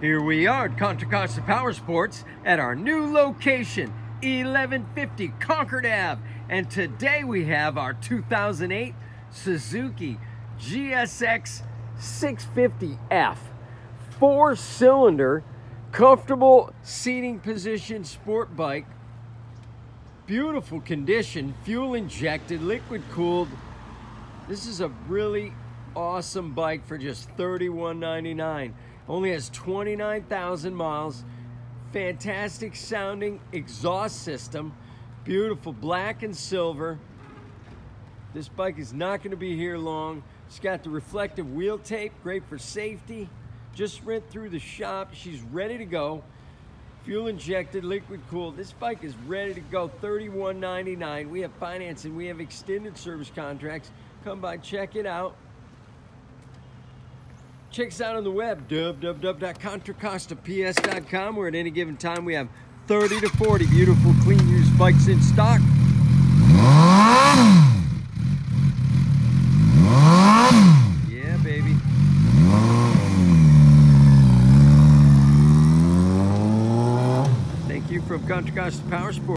Here we are at Contra Costa Power Sports at our new location, 1150 Concord Ave. And today we have our 2008 Suzuki GSX 650F. Four cylinder, comfortable seating position sport bike. Beautiful condition, fuel injected, liquid cooled. This is a really awesome bike for just $31.99. Only has 29,000 miles. Fantastic sounding exhaust system. Beautiful black and silver. This bike is not going to be here long. It's got the reflective wheel tape, great for safety. Just went through the shop. She's ready to go. Fuel injected, liquid cooled. This bike is ready to go. $31.99. We have financing. We have extended service contracts. Come by, check it out. Check us out on the web, www.contracostaps.com, where at any given time we have 30 to 40 beautiful, clean used bikes in stock. Yeah, baby. Thank you from Contra Costa Power Sports.